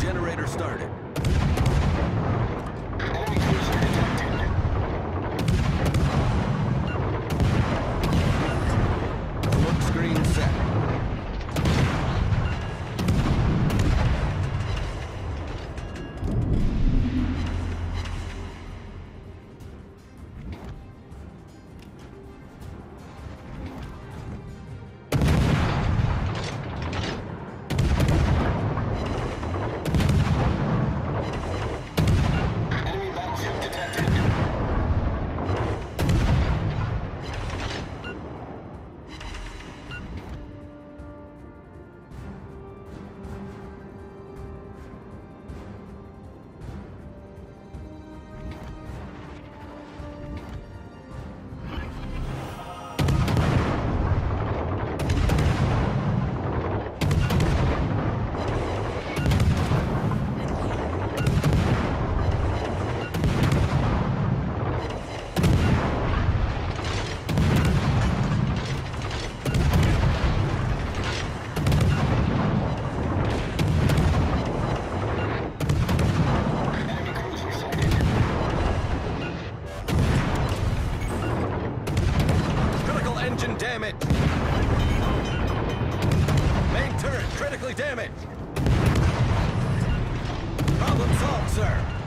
Generator started. Engine damage. Main turret critically damaged. Problem solved, sir.